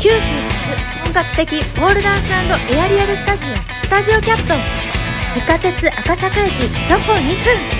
九州初本格的ポールダンスエアリアルスタジオスタジオキャット地下鉄赤坂駅徒歩2分。